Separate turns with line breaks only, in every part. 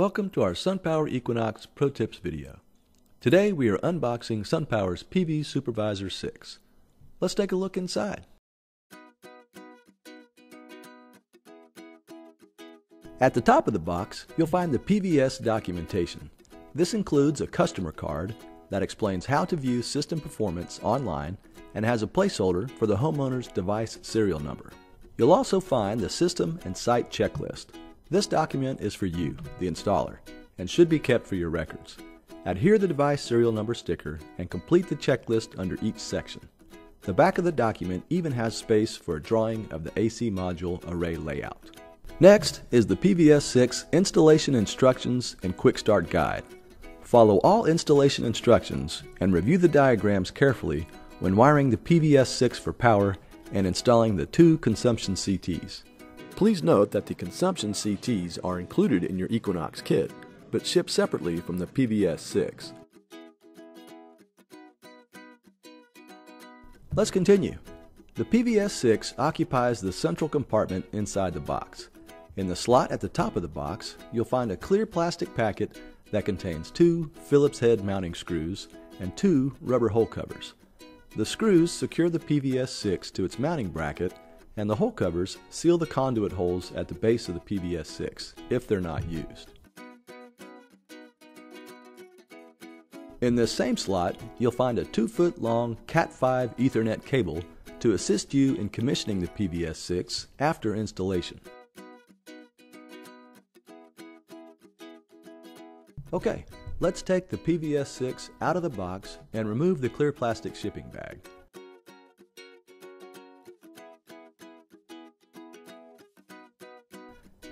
Welcome to our SunPower Equinox Pro Tips video. Today we are unboxing SunPower's PV Supervisor 6. Let's take a look inside. At the top of the box, you'll find the PVS documentation. This includes a customer card that explains how to view system performance online and has a placeholder for the homeowner's device serial number. You'll also find the system and site checklist. This document is for you, the installer, and should be kept for your records. Adhere the device serial number sticker and complete the checklist under each section. The back of the document even has space for a drawing of the AC module array layout. Next is the PVS6 installation instructions and quick start guide. Follow all installation instructions and review the diagrams carefully when wiring the PVS6 for power and installing the two consumption CTs. Please note that the consumption CTs are included in your Equinox kit, but ship separately from the PVS6. Let's continue. The PVS6 occupies the central compartment inside the box. In the slot at the top of the box, you'll find a clear plastic packet that contains two Phillips head mounting screws and two rubber hole covers. The screws secure the PVS6 to its mounting bracket and the hole covers seal the conduit holes at the base of the PVS6 if they're not used. In this same slot, you'll find a 2 foot long Cat5 Ethernet cable to assist you in commissioning the PVS6 after installation. Okay, let's take the PVS6 out of the box and remove the clear plastic shipping bag.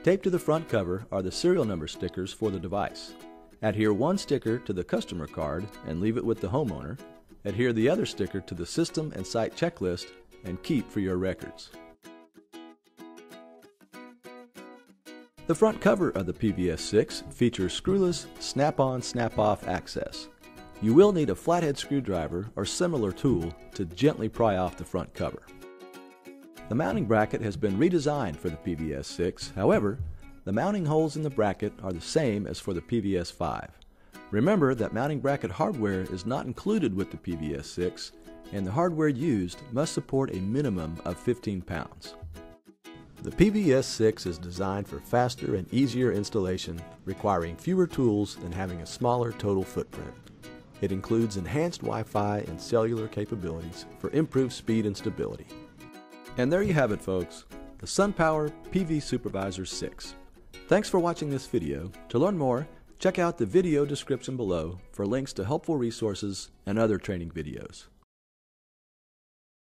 Taped to the front cover are the serial number stickers for the device. Adhere one sticker to the customer card and leave it with the homeowner. Adhere the other sticker to the system and site checklist and keep for your records. The front cover of the PVS6 features screwless snap-on snap-off access. You will need a flathead screwdriver or similar tool to gently pry off the front cover. The mounting bracket has been redesigned for the PVS6, however, the mounting holes in the bracket are the same as for the PVS5. Remember that mounting bracket hardware is not included with the PVS6, and the hardware used must support a minimum of 15 pounds. The PVS6 is designed for faster and easier installation, requiring fewer tools and having a smaller total footprint. It includes enhanced Wi-Fi and cellular capabilities for improved speed and stability. And there you have it folks, the SunPower PV Supervisor 6. Thanks for watching this video. To learn more, check out the video description below for links to helpful resources and other training videos.